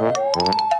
Uh-huh.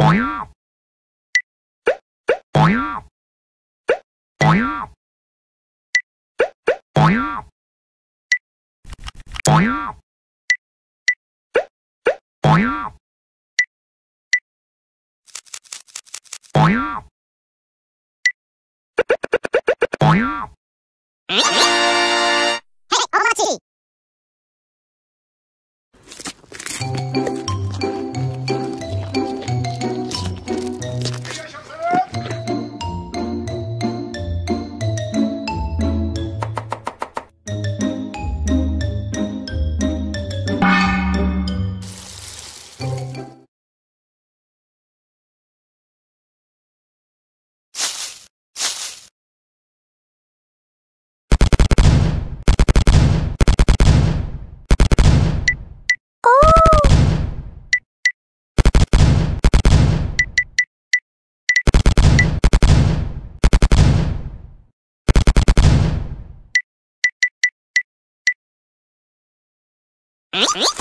お待ち。は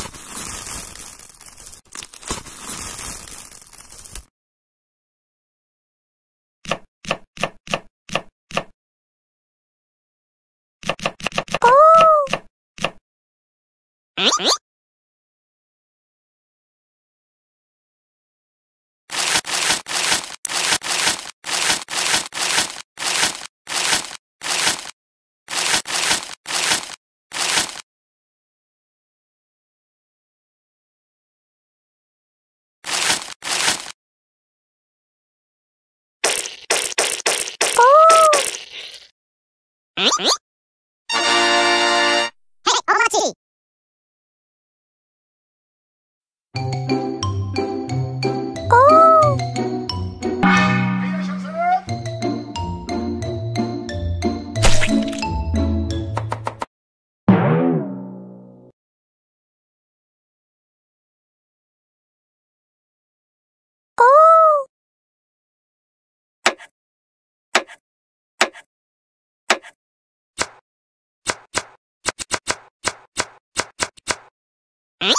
Huh? え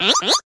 Uh-huh.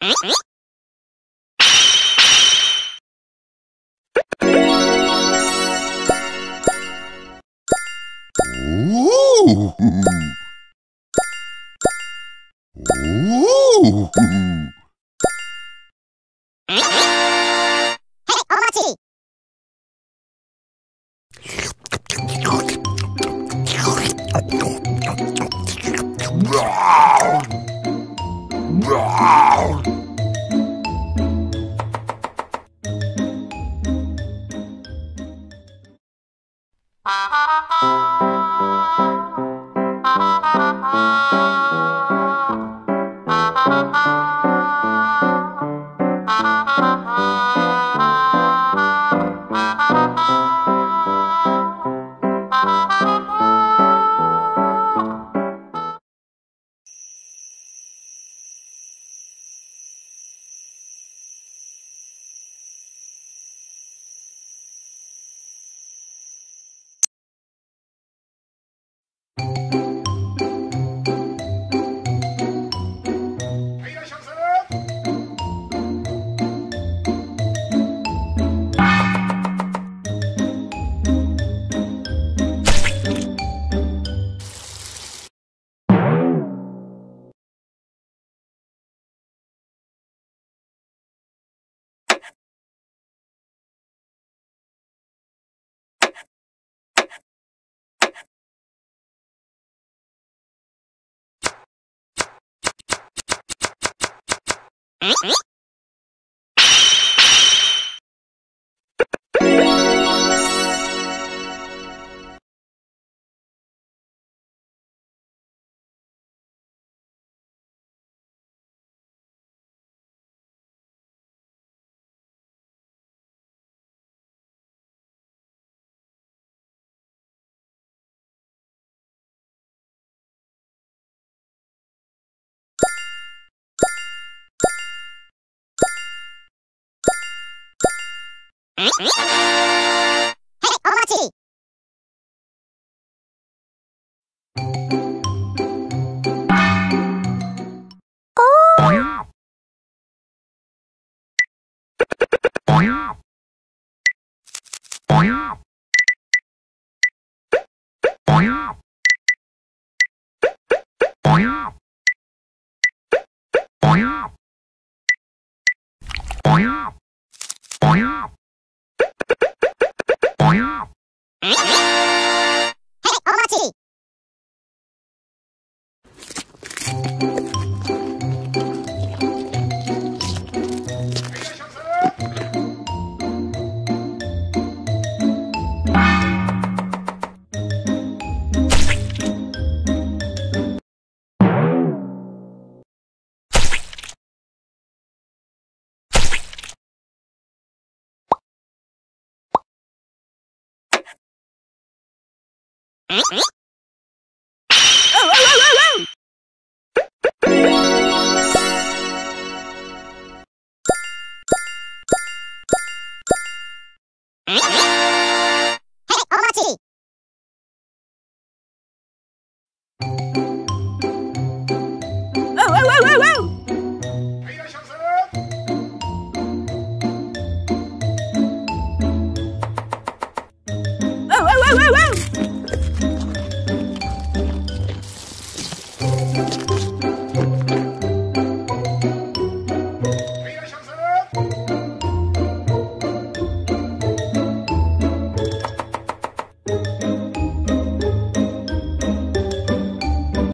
はい、お待 Uh-uh. い Uh-huh. Uh-huh.